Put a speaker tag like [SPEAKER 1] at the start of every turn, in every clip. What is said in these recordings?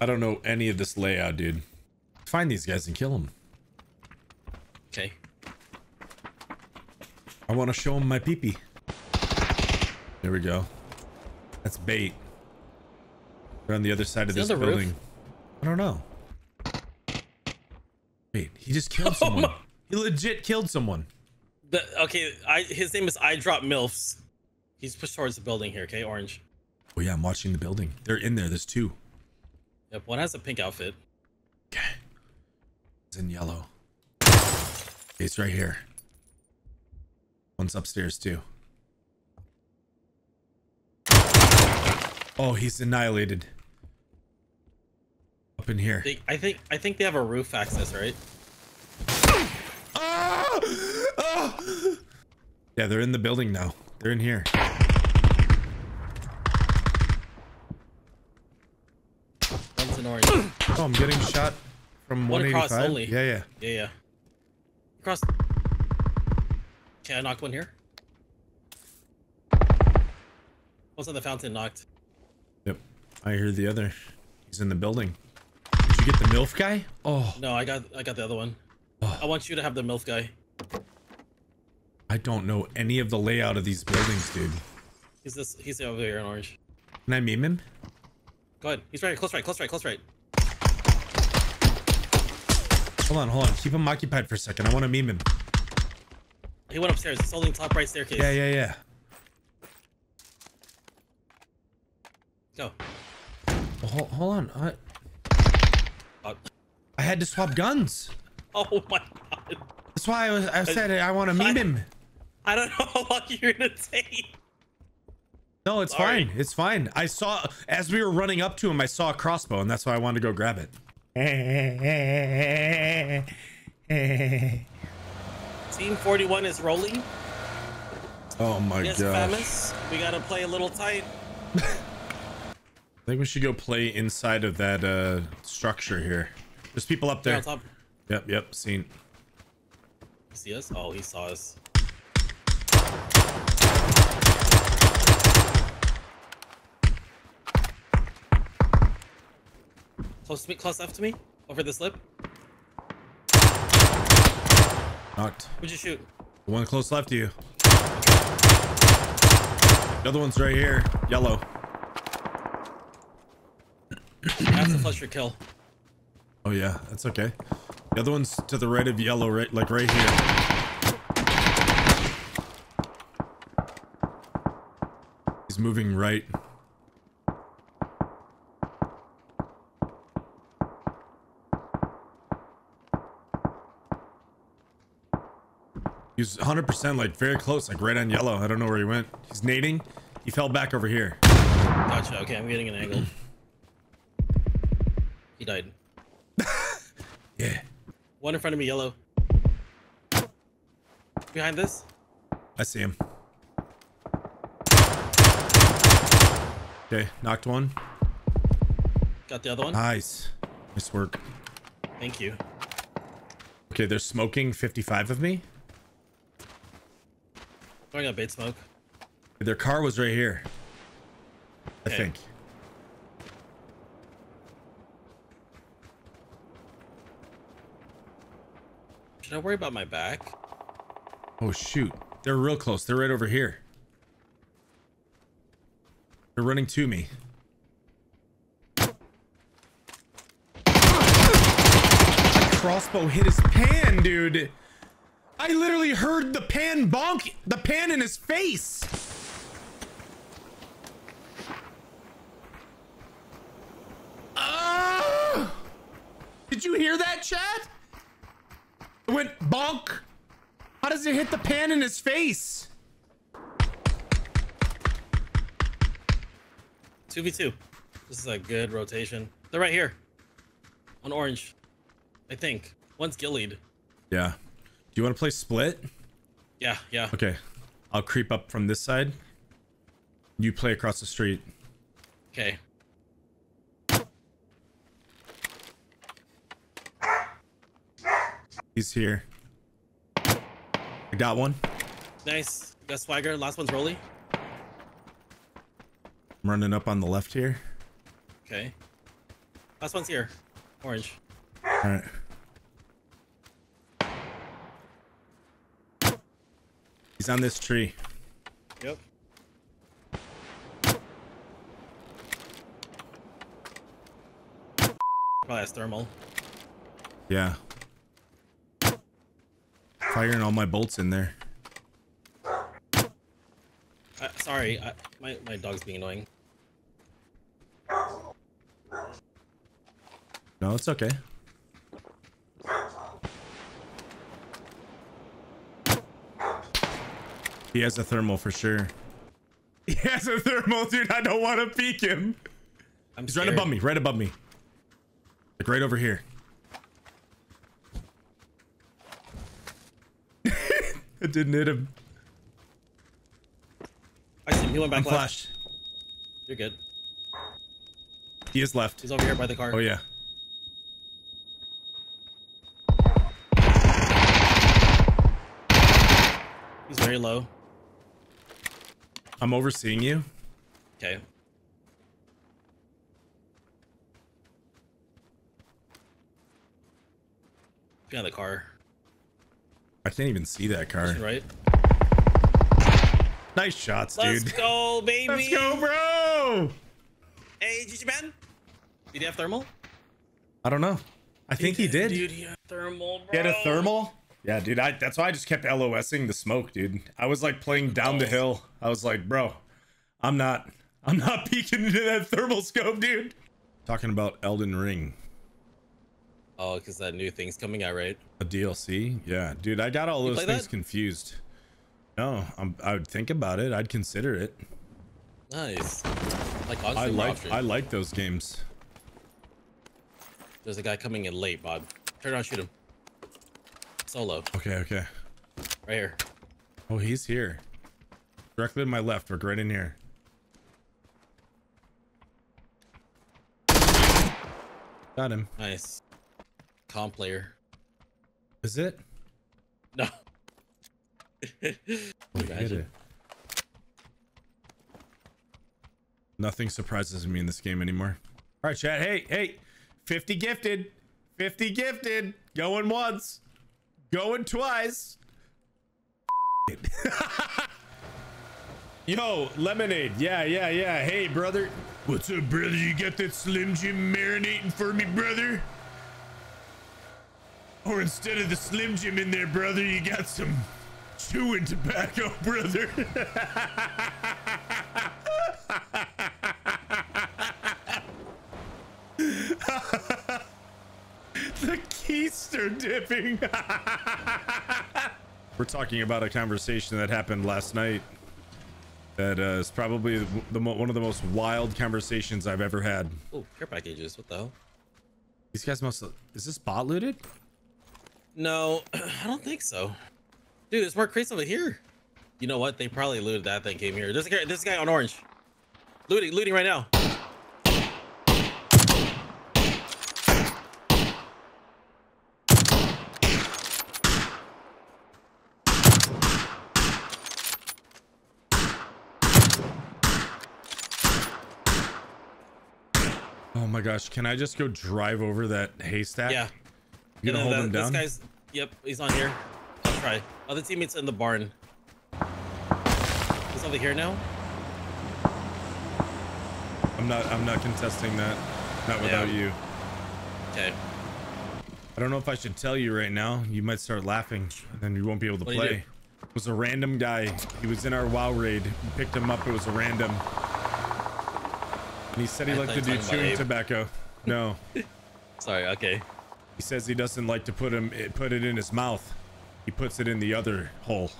[SPEAKER 1] I don't know any of this layout, dude. Find these guys and kill them.
[SPEAKER 2] Okay.
[SPEAKER 1] I want to show them my peepee. There we go. That's bait. They're on the other side of this
[SPEAKER 2] the roof?
[SPEAKER 1] building. I don't know. Wait, he just killed oh someone.
[SPEAKER 2] my-
[SPEAKER 1] he legit killed someone.
[SPEAKER 2] The, okay, I his name is I Drop Milfs. He's pushed towards the building here, okay? Orange.
[SPEAKER 1] Oh yeah, I'm watching the building. They're in there. There's two.
[SPEAKER 2] Yep, one has a pink outfit.
[SPEAKER 1] Okay. It's in yellow. It's right here. One's upstairs too. Oh, he's annihilated. Up in here.
[SPEAKER 2] They, I think I think they have a roof access, right?
[SPEAKER 1] Ah! Ah! Yeah, they're in the building now. They're in here.
[SPEAKER 2] One's in orange.
[SPEAKER 1] Oh, I'm getting shot from
[SPEAKER 2] One across
[SPEAKER 1] 185.
[SPEAKER 2] only.
[SPEAKER 1] Yeah, yeah.
[SPEAKER 2] Yeah, yeah. Across. Okay, I knocked one here. What's on the fountain knocked?
[SPEAKER 1] Yep. I hear the other. He's in the building. Did you get the MILF guy? Oh,
[SPEAKER 2] No, I got I got the other one.
[SPEAKER 1] Oh.
[SPEAKER 2] I want you to have the MILF guy.
[SPEAKER 1] I don't know any of the layout of these buildings, dude.
[SPEAKER 2] He's this he's over here in orange.
[SPEAKER 1] Can I meme him?
[SPEAKER 2] Go ahead. He's right, close right, close right, close right.
[SPEAKER 1] Hold on, hold on. Keep him occupied for a second. I want to meme him.
[SPEAKER 2] He went upstairs. He's holding top right staircase.
[SPEAKER 1] Yeah, yeah, yeah.
[SPEAKER 2] Go.
[SPEAKER 1] Well, hold, hold on. I,
[SPEAKER 2] Oh,
[SPEAKER 1] I had to swap guns.
[SPEAKER 2] oh my god.
[SPEAKER 1] That's why I, was, I uh, said I want to meme him.
[SPEAKER 2] I don't know how long you're gonna take.
[SPEAKER 1] No, it's
[SPEAKER 2] Sorry.
[SPEAKER 1] fine. It's fine. I saw as we were running up to him, I saw a crossbow, and that's why I wanted to go grab it.
[SPEAKER 2] Team 41 is rolling.
[SPEAKER 1] oh my
[SPEAKER 2] Yes, famous. We gotta play a little tight.
[SPEAKER 1] I think we should go play inside of that uh structure here. There's people up there.
[SPEAKER 2] top.
[SPEAKER 1] Yep, yep, seen.
[SPEAKER 2] See us? Oh, he saw us. Close to me, close left to me, over this lip.
[SPEAKER 1] Knocked.
[SPEAKER 2] Who'd you shoot?
[SPEAKER 1] The one close left to you. The other one's right here. Yellow.
[SPEAKER 2] I have to flush your kill.
[SPEAKER 1] Oh yeah, that's okay. The other one's to the right of yellow, right like right here. He's moving right. He's 100% like very close, like right on yellow. I don't know where he went. He's nading. He fell back over here.
[SPEAKER 2] Gotcha. Okay, I'm getting an angle. He died.
[SPEAKER 1] Yeah.
[SPEAKER 2] One in front of me, yellow. Behind this.
[SPEAKER 1] I see him. Okay, knocked one.
[SPEAKER 2] Got the other one.
[SPEAKER 1] Nice. Nice work.
[SPEAKER 2] Thank you.
[SPEAKER 1] Okay, they're smoking 55 of me.
[SPEAKER 2] Throwing got bait smoke.
[SPEAKER 1] Their car was right here. I
[SPEAKER 2] Okay.
[SPEAKER 1] think.
[SPEAKER 2] Should I worry about my back?
[SPEAKER 1] Oh shoot. They're real close. They're right over here. They're running to me. Crossbow hit his pan, dude. I literally heard the pan bonk the pan in his face. Ah! Did you hear that, chat? It went bonk. How does it hit the pan in his face?
[SPEAKER 2] 2v2. This is a good rotation. They're right here. On orange. I think. One's gillied.
[SPEAKER 1] Yeah. Do you want to play split?
[SPEAKER 2] Yeah, yeah.
[SPEAKER 1] Okay. I'll creep up from this side. You play across the street.
[SPEAKER 2] Okay.
[SPEAKER 1] He's here. I got one.
[SPEAKER 2] Nice. Got swagger. Last one's Rolly.
[SPEAKER 1] I'm running up on the left here.
[SPEAKER 2] Okay. Last one's here. Orange.
[SPEAKER 1] All right. He's on this tree.
[SPEAKER 2] Yep. Probably has thermal.
[SPEAKER 1] Yeah. Firing all my bolts in there.
[SPEAKER 2] Uh, sorry, I, my my dog's being annoying.
[SPEAKER 1] No, it's okay. He has a thermal for sure. He has a thermal, dude. I don't want to peek him.
[SPEAKER 2] I'm
[SPEAKER 1] He's right above me, right above me. Like right over here. it didn't hit him.
[SPEAKER 2] I see him. He went back
[SPEAKER 1] I'm
[SPEAKER 2] left.
[SPEAKER 1] flashed.
[SPEAKER 2] You're good.
[SPEAKER 1] He is left.
[SPEAKER 2] He's over here by the car.
[SPEAKER 1] Oh yeah.
[SPEAKER 2] He's very low.
[SPEAKER 1] I'm overseeing you.
[SPEAKER 2] Okay. Behind the car.
[SPEAKER 1] I can't even see that car.
[SPEAKER 2] Right.
[SPEAKER 1] Nice shots, dude.
[SPEAKER 2] Let's go, baby.
[SPEAKER 1] Let's go, bro.
[SPEAKER 2] Hey, GG man. Did he have thermal?
[SPEAKER 1] I don't know. I think he did.
[SPEAKER 2] Dude, he had thermal, bro.
[SPEAKER 1] He had a thermal. Yeah, dude. I that's why I just kept LOSing the smoke, dude. I was like playing down the oh. hill. I was like, bro, I'm not, I'm not peeking into that thermal scope, dude. Talking about Elden Ring,
[SPEAKER 2] Oh, because that new thing's coming out, right?
[SPEAKER 1] a DLC. Yeah, dude. I got all
[SPEAKER 2] You
[SPEAKER 1] those
[SPEAKER 2] play
[SPEAKER 1] things
[SPEAKER 2] that?
[SPEAKER 1] confused. No, I'm, I would think about it. I'd consider it.
[SPEAKER 2] Nice. Like,
[SPEAKER 1] I like,
[SPEAKER 2] option.
[SPEAKER 1] I like those games.
[SPEAKER 2] There's a guy coming in late, Bob. Turn around, shoot him. Solo,
[SPEAKER 1] Okay, okay.
[SPEAKER 2] right here.
[SPEAKER 1] Oh, he's here. Directly to my left. We're right in here. Got him.
[SPEAKER 2] Nice. Comp player.
[SPEAKER 1] Is it?
[SPEAKER 2] No.
[SPEAKER 1] He hit it. Nothing surprises me in this game anymore. All right, chat. Hey, hey, 50 gifted. 50 gifted. Going once. Going twice. Yo, lemonade. Yeah, yeah, yeah. Hey, brother. What's up, brother? You got that Slim Jim marinating for me, brother? Or instead of the Slim Jim in there, brother, you got some chewing tobacco, brother. keister dipping. We're talking about a conversation that happened last night. That uh, is probably the, mo- one of the most wild conversations I've ever had.
[SPEAKER 2] Oh, care packages. What the hell?
[SPEAKER 1] These guys must. Is this bot looted?
[SPEAKER 2] No, I don't think so. Dude, there's more crates over here. You know what? They probably looted that thing came here. This guy, there's a guy on orange. Looting, looting right now.
[SPEAKER 1] Oh my gosh! Can I just go drive over that haystack?
[SPEAKER 2] Yeah.
[SPEAKER 1] You gonna hold
[SPEAKER 2] then
[SPEAKER 1] him down?
[SPEAKER 2] This guy's, yep, he's on here. I'll try. Other teammates in the barn. He's over here now.
[SPEAKER 1] I'm not. I'm not contesting that. Not without
[SPEAKER 2] Yeah.
[SPEAKER 1] you.
[SPEAKER 2] Okay.
[SPEAKER 1] I don't know if I should tell you right now. You might start laughing, and then you won't be able to
[SPEAKER 2] What'd
[SPEAKER 1] play. It was a random guy. He was in our WoW raid. We picked him up. It was a random. And he said he liked to do
[SPEAKER 2] were talking about
[SPEAKER 1] chewing tobacco. No,
[SPEAKER 2] Sorry. Okay.
[SPEAKER 1] he says he doesn't like to put him put it in his mouth. He puts it in the other hole.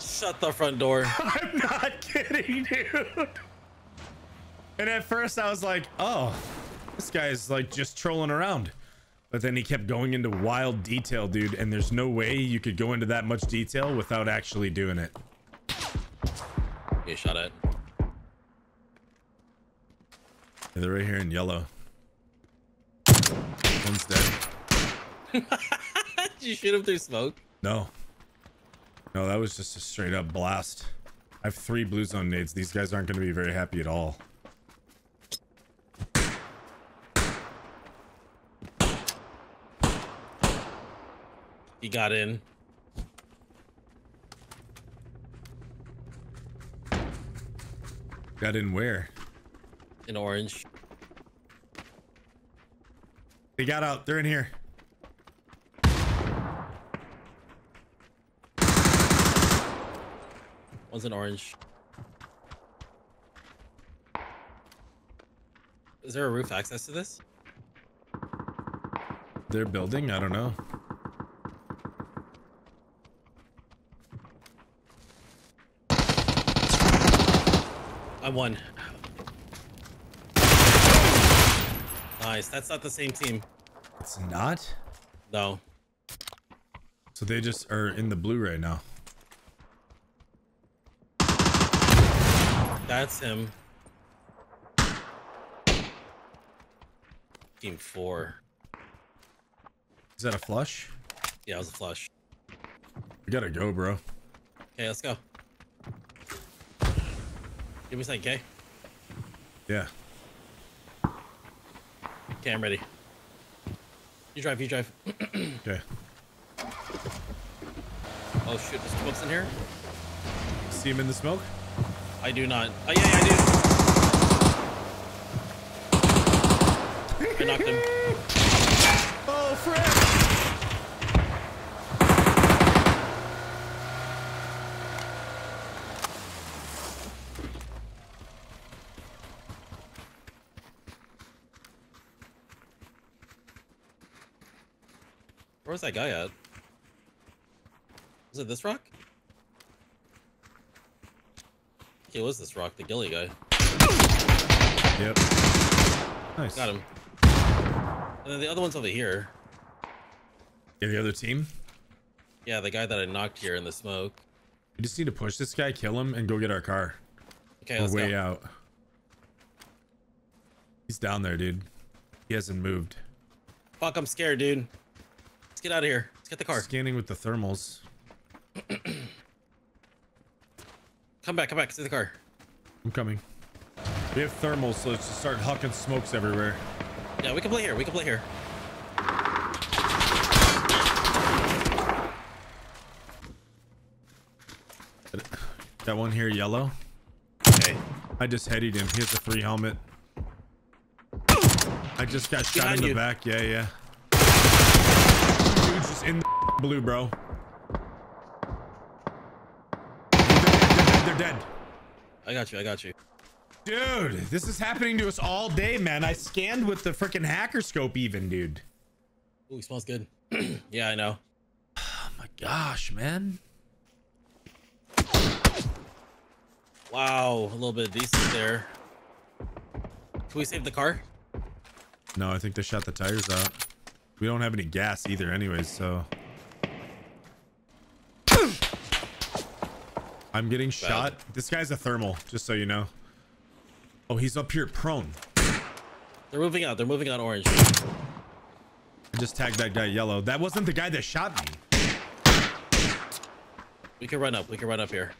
[SPEAKER 2] Shut the front door.
[SPEAKER 1] I'm not kidding, dude. And at first I was like, oh, this guy's like just trolling around. But then he kept going into wild detail, dude. And there's no way you could go into that much detail without actually doing it.
[SPEAKER 2] Get shot at.
[SPEAKER 1] Yeah, they're right here in yellow. One's dead.
[SPEAKER 2] Did you shoot him through smoke?
[SPEAKER 1] No. No, that was just a straight up blast. I have three blue zone nades. These guys aren't going to be very happy at all.
[SPEAKER 2] He got in.
[SPEAKER 1] Got in where?
[SPEAKER 2] In orange.
[SPEAKER 1] They got out. They're in here.
[SPEAKER 2] One's in orange. Is there a roof access to this?
[SPEAKER 1] They're building. I don't know.
[SPEAKER 2] I won. Nice. That's not the same team.
[SPEAKER 1] It's not.
[SPEAKER 2] No.
[SPEAKER 1] So they just are in the blue right now.
[SPEAKER 2] That's him. Team four.
[SPEAKER 1] Is that a flush?
[SPEAKER 2] Yeah, it was a flush.
[SPEAKER 1] We gotta go, bro.
[SPEAKER 2] Okay, let's go. Give me a second, okay?
[SPEAKER 1] Yeah.
[SPEAKER 2] Okay, I'm ready. You drive, you drive.
[SPEAKER 1] Okay.
[SPEAKER 2] Oh shoot, there's smokes in here?
[SPEAKER 1] See him in the smoke?
[SPEAKER 2] I do not. Oh yeah, yeah, I do. I knocked him.
[SPEAKER 1] Oh, frick!
[SPEAKER 2] Where was that guy at? Was it this rock? It was this rock, the ghillie guy.
[SPEAKER 1] Yep. Nice.
[SPEAKER 2] Got him. And then the other one's over here.
[SPEAKER 1] Yeah, the other team.
[SPEAKER 2] Yeah, the guy that I knocked here in the smoke.
[SPEAKER 1] We just need to push this guy, kill him, and go get our car.
[SPEAKER 2] Okay,
[SPEAKER 1] We're way
[SPEAKER 2] go.
[SPEAKER 1] out. He's down there, dude. He hasn't moved.
[SPEAKER 2] Fuck, I'm scared, dude. Get out of here. Let's get the car.
[SPEAKER 1] Scanning with the thermals.
[SPEAKER 2] Come back, come back to the car.
[SPEAKER 1] I'm coming. We have thermals, so let's just start hucking smokes everywhere.
[SPEAKER 2] Yeah, we can play here. We can play here.
[SPEAKER 1] That one here, yellow.
[SPEAKER 2] Okay.
[SPEAKER 1] I just headied him. He has a free helmet. I just got shot
[SPEAKER 2] Behind
[SPEAKER 1] in the
[SPEAKER 2] you.
[SPEAKER 1] back. Yeah, yeah. Dude's just in the blue, bro. They're dead. They're dead.
[SPEAKER 2] I got you. I got you.
[SPEAKER 1] Dude, this is happening to us all day, man. I scanned with the freaking hacker scope, even, dude.
[SPEAKER 2] Ooh, he smells good. yeah, I know.
[SPEAKER 1] Oh my gosh, man.
[SPEAKER 2] Wow, a little bit decent there. Can we save the car?
[SPEAKER 1] No, I think they shot the tires out. We don't have any gas either, anyways, so. I'm getting shot. This guy's a thermal, just so you know. Oh, he's up here prone.
[SPEAKER 2] They're moving out. They're moving out orange.
[SPEAKER 1] I just tagged that guy yellow. That wasn't the guy that shot me.
[SPEAKER 2] We can run up. We can run up here.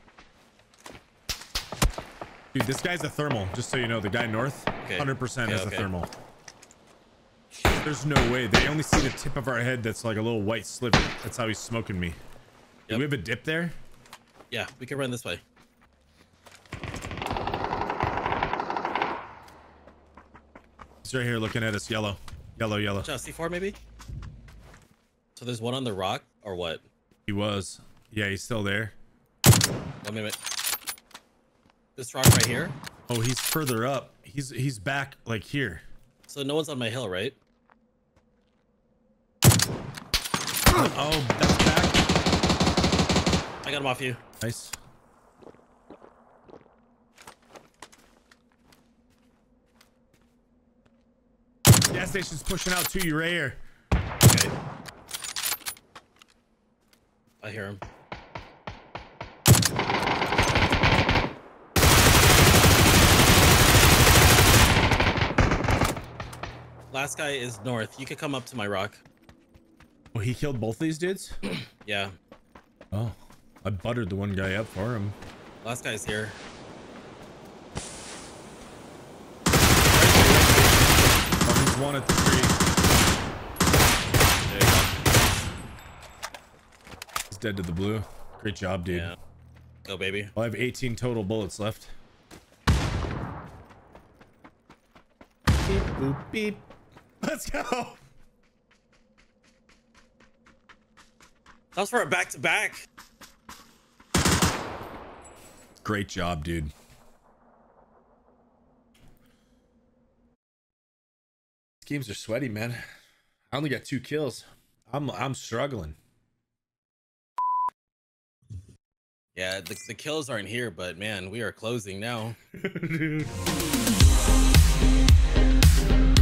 [SPEAKER 1] Dude, this guy's a thermal, just so you know. The guy north,
[SPEAKER 2] Okay.
[SPEAKER 1] 100%
[SPEAKER 2] Okay,
[SPEAKER 1] is
[SPEAKER 2] okay.
[SPEAKER 1] a thermal. There's no way. They only see the tip of our head that's like a little white sliver. That's how he's smoking me. Do we have a dip there?
[SPEAKER 2] Yeah, we can run this way.
[SPEAKER 1] He's right here looking at us. Yellow. Yellow, yellow.
[SPEAKER 2] Watch out, C4 maybe? So there's one on the rock or what?
[SPEAKER 1] He was. Yeah, he's still there.
[SPEAKER 2] One minute. This rock right here.
[SPEAKER 1] Oh, he's further up. He's he's back like here.
[SPEAKER 2] So no one's on my hill, right?
[SPEAKER 1] Oh, that's back.
[SPEAKER 2] I got him off you.
[SPEAKER 1] Nice. Gas station's pushing out to you right here.
[SPEAKER 2] Okay. I hear him. Last guy is north. You could come up to my rock.
[SPEAKER 1] Oh, he killed both these dudes?
[SPEAKER 2] Yeah.
[SPEAKER 1] Oh, I buttered the one guy up for him.
[SPEAKER 2] Last guy's here.
[SPEAKER 1] Oh, he's one at the tree.
[SPEAKER 2] There you go.
[SPEAKER 1] dead to the blue. Great job, dude.
[SPEAKER 2] Yeah. Go, baby.
[SPEAKER 1] Oh, I have 18 total bullets left. Beep, boop, beep. Let's go.
[SPEAKER 2] That was for a back to back.
[SPEAKER 1] Great job, dude. These games are sweaty, man. I only got two kills. I'm I'm struggling.
[SPEAKER 2] Yeah, the, the kills aren't here, but man, we are closing now.
[SPEAKER 1] Dude.